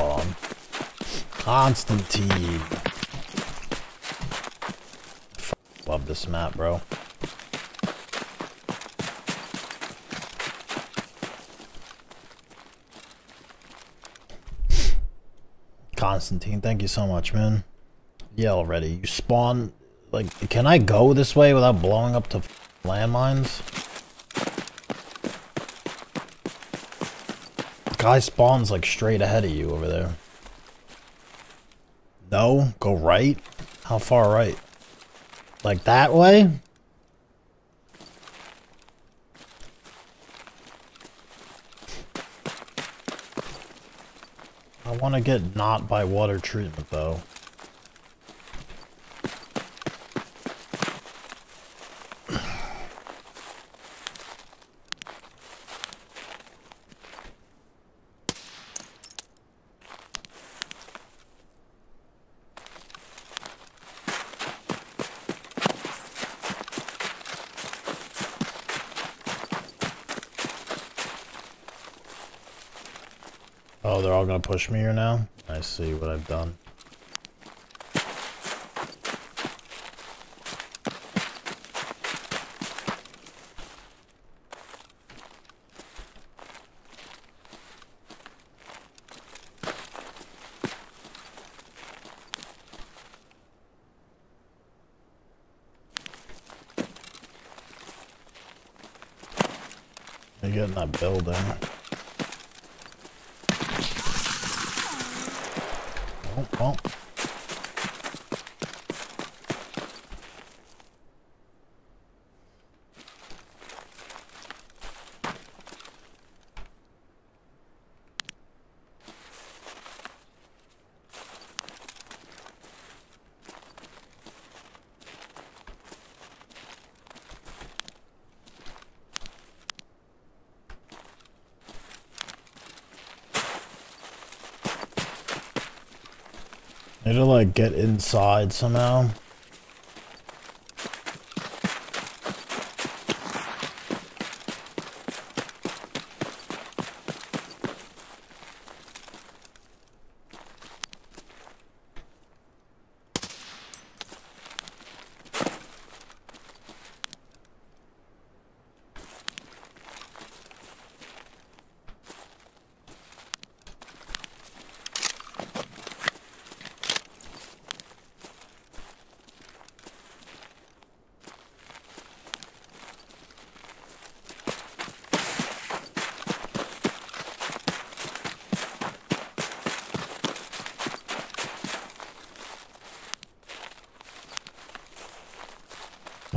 spawn. Constantine. love this map, bro. Constantine, thank you so much, man. Yeah, already. You spawn... Like, can I go this way without blowing up to landmines? Guy spawns, like, straight ahead of you over there. No? Go right? How far right? Like that way? I want to get not by water treatment though. Gonna push me here now? I see what I've done. They get that building. Oh, well. To like get inside somehow.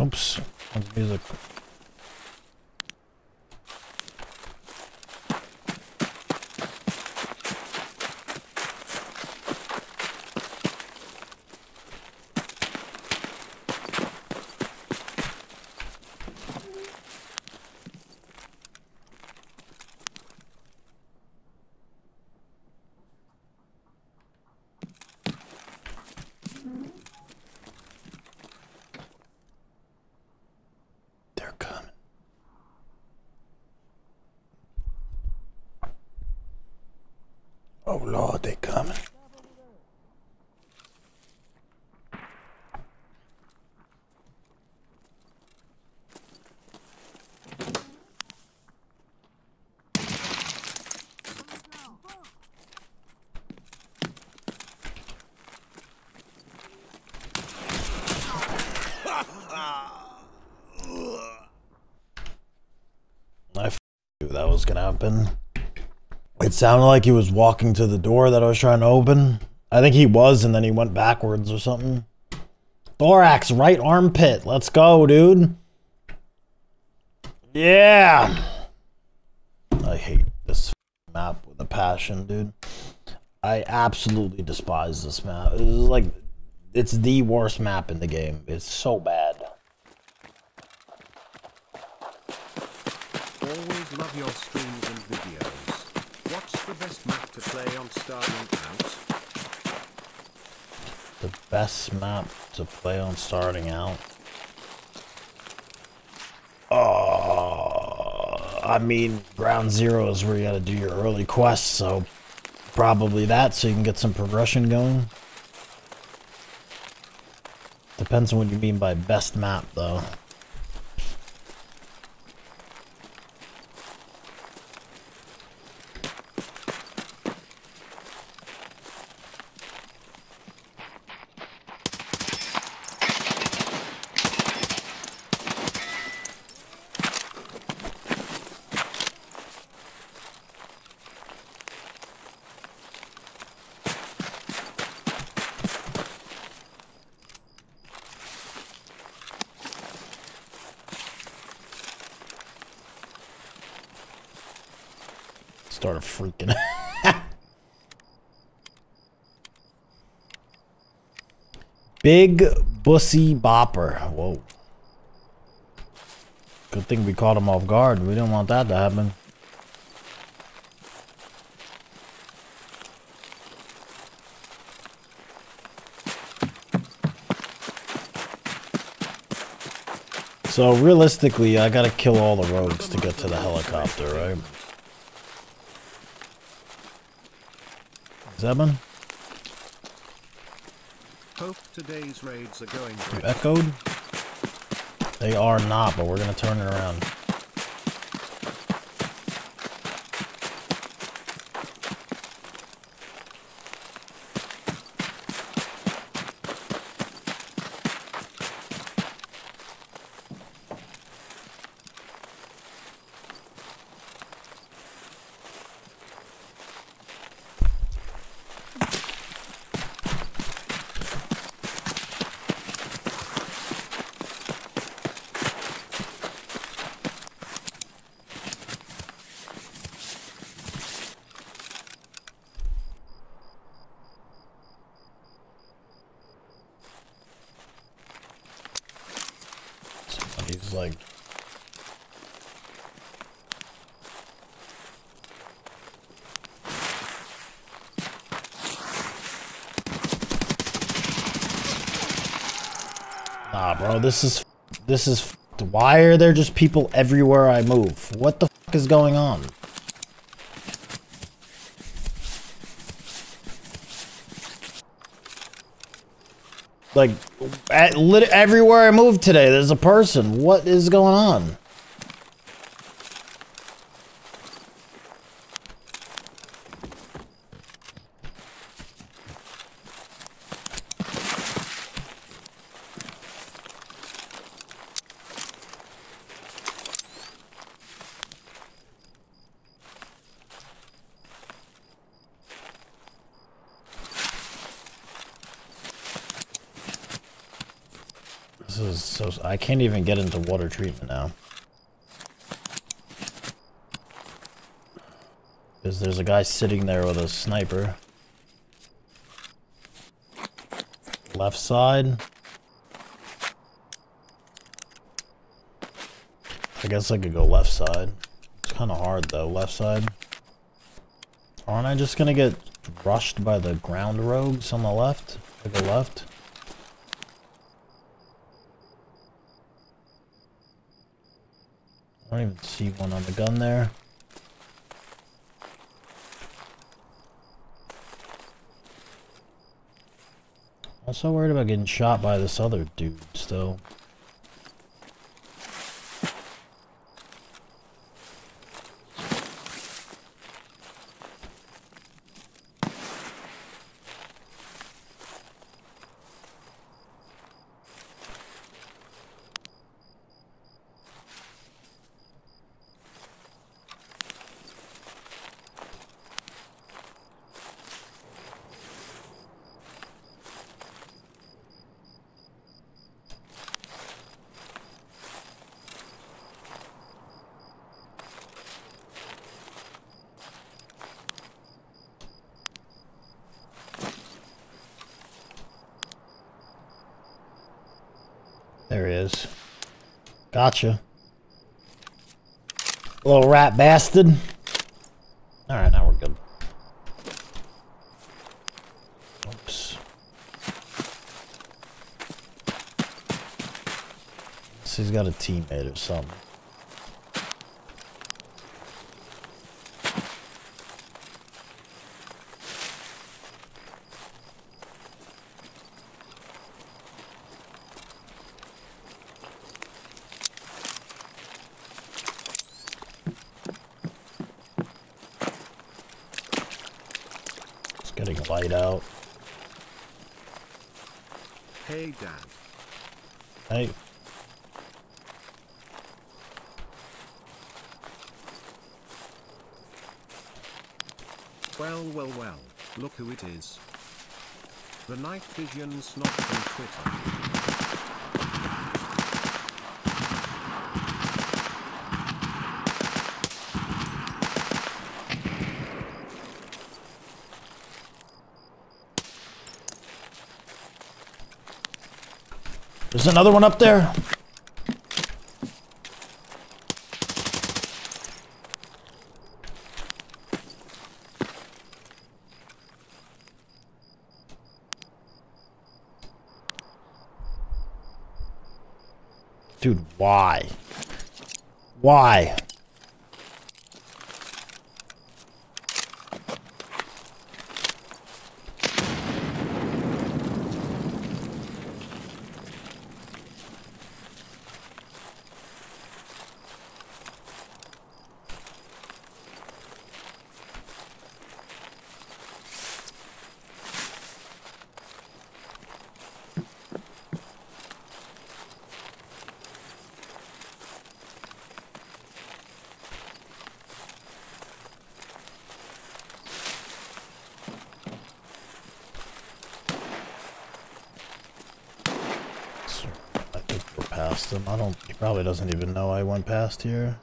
Oops. What's music? They're coming. Oh Lord, they coming. I knew that was gonna happen. Sounded like he was walking to the door that I was trying to open. I think he was, and then he went backwards or something. Thorax, right armpit. Let's go, dude. Yeah. I hate this map with a passion, dude. I absolutely despise this map. Is like, it's the worst map in the game. It's so bad. Always love your streams and videos. What's the best map to play on starting out? The best map to play on starting out. Uh, I mean, Ground Zero is where you gotta do your early quests, so Probably that, so you can get some progression going. Depends on what you mean by best map, though. Freaking. Big Bussy Bopper. Whoa. Good thing we caught him off guard. We didn't want that to happen. So realistically, I gotta kill all the rogues to get to the helicopter, right? Zebin? Hope today's raids are going You echoed? They are not, but we're gonna turn it around. Somebody's like Nah, bro, this is this is why are there just people everywhere I move? What the fuck is going on? Like, at, everywhere I move today, there's a person. What is going on? This is so. I can't even get into water treatment now. Because there's a guy sitting there with a sniper. Left side. I guess I could go left side. It's kind of hard though, left side. Aren't I just gonna get rushed by the ground rogues on the left? I go left? I don't even see one on the gun there. I'm so worried about getting shot by this other dude still. Is. Gotcha. Little rat bastard. Alright, now we're good. Oops. He's got a teammate or something. Getting light out. Hey Dad. Hey. Well, well, well, look who it is. The night vision's not from Twitter. There's another one up there. Dude, why? Why? I think we're past him. I don't. He probably doesn't even know I went past here.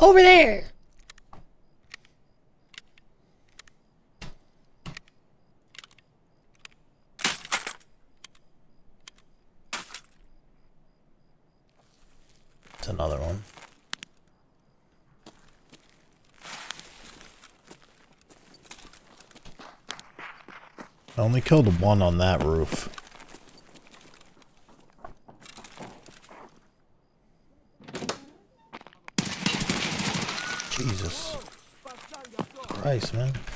Over there. It's another one. I only killed one on that roof. Christ, man.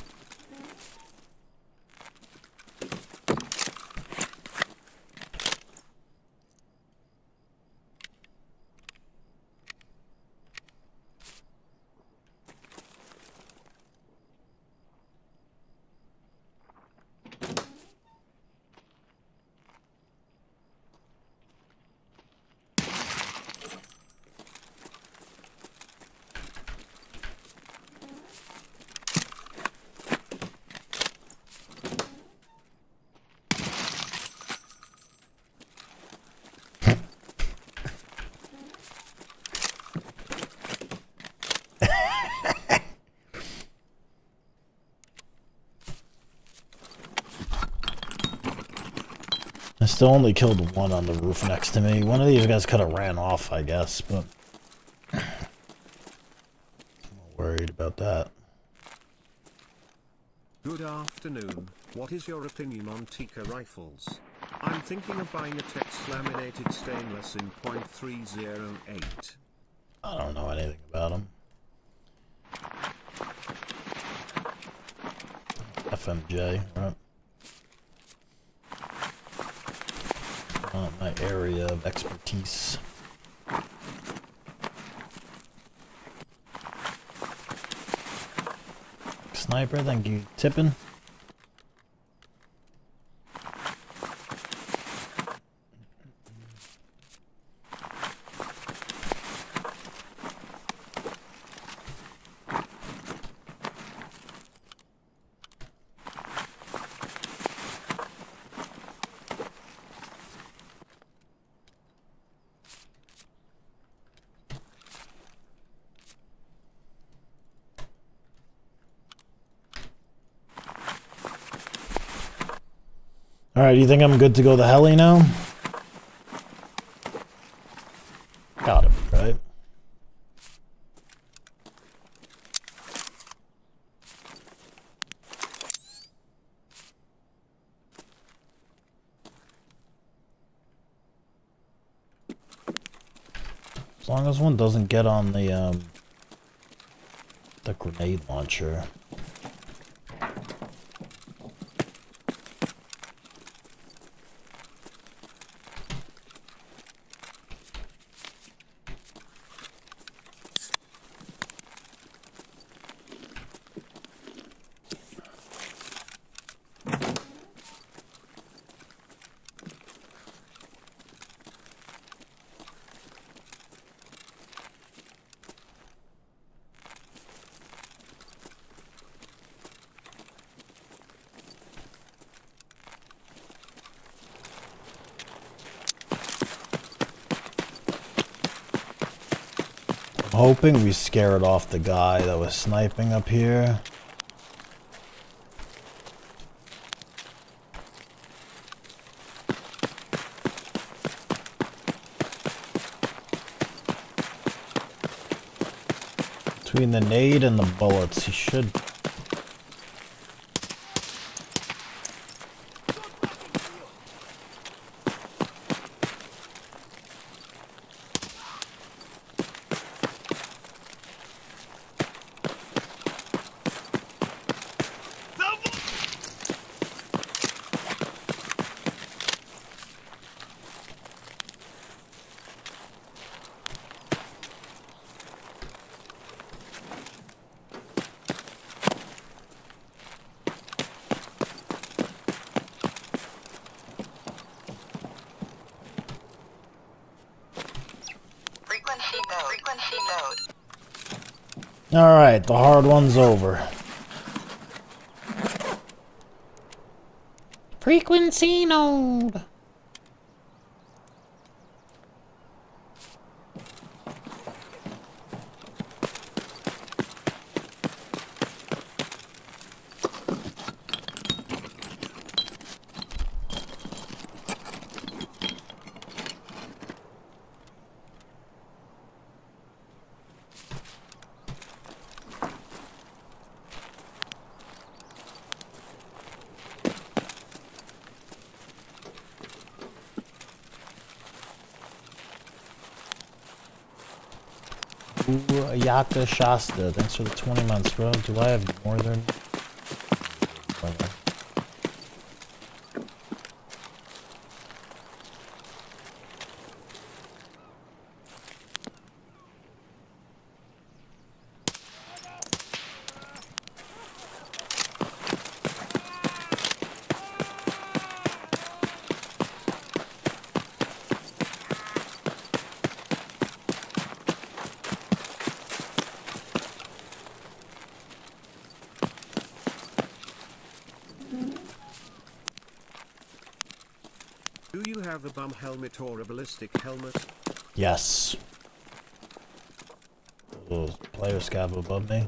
I still only killed one on the roof next to me. One of these guys could have ran off, I guess, but I'm worried about that. Good afternoon. What is your opinion on Tikka rifles? I'm thinking of buying a text laminated stainless in .308. I don't know anything about them. FMJ, right? Not my area of expertise. Sniper, thank you. Tipping. Alright, you think I'm good to go the heli now? Got him, right? As long as one doesn't get on the, um, the grenade launcher. Hoping we scared off the guy that was sniping up here. Between the nade and the bullets, he should Alright, the hard one's over. Frequency node. Yaka Shasta, thanks for the 20 months, bro. Do I have more have a bump helmet or a ballistic helmet? Yes. Player scav above me.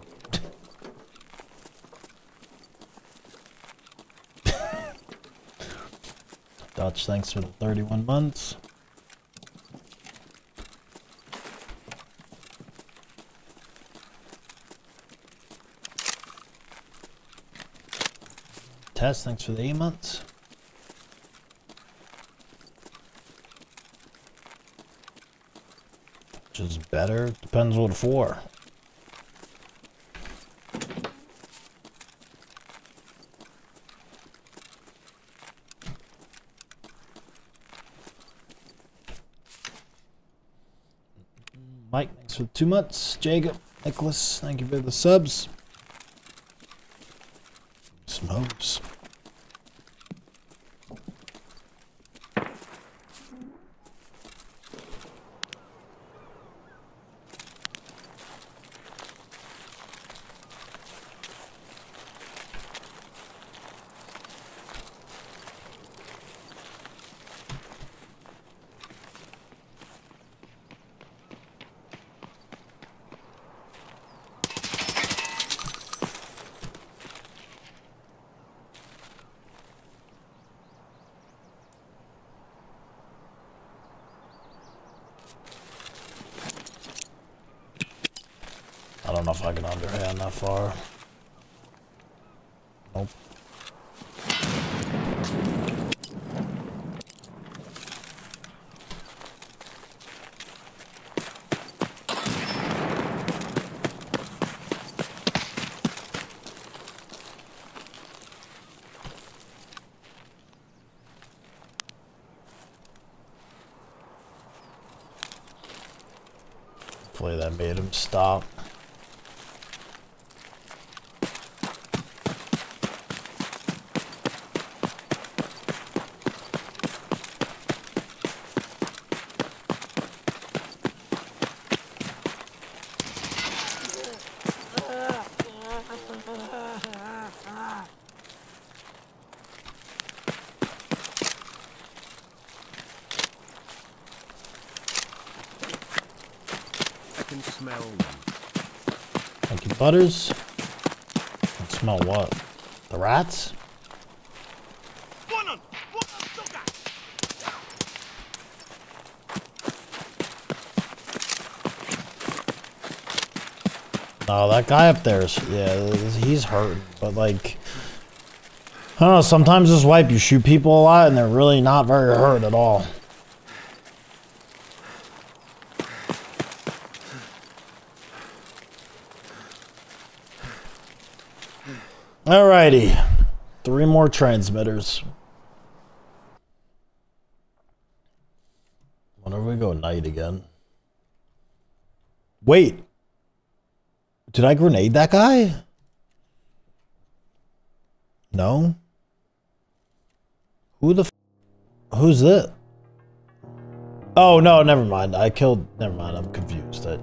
Dutch, thanks for the 31 months. Test, thanks for the 8 months. Which is better. Depends what for. Mike, thanks for two months. Jacob, Nicholas, thank you for the subs. Smokes. Know if I can underhand that far. Hopefully that made him stop. Can smell them. Thank you, Butters. Can smell what? The rats? No, that guy up there is, yeah, he's hurt. But, like, I don't know, sometimes this wipe, you shoot people a lot and they're really not very hurt at all. Alrighty. Three more transmitters. Whenever we go night again. Wait. Did I grenade that guy? No. Who the Who's that? Oh, no, never mind. I killed... Never mind, I'm confused. I,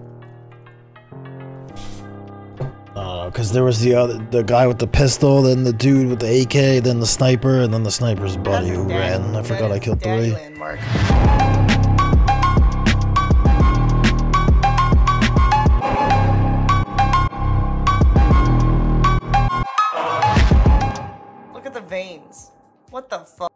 uh, because there was the other, the guy with the pistol, then the dude with the AK, then the sniper, and then the sniper's buddy who ran. I forgot I killed three. Landmark. Look at the veins. What the fuck?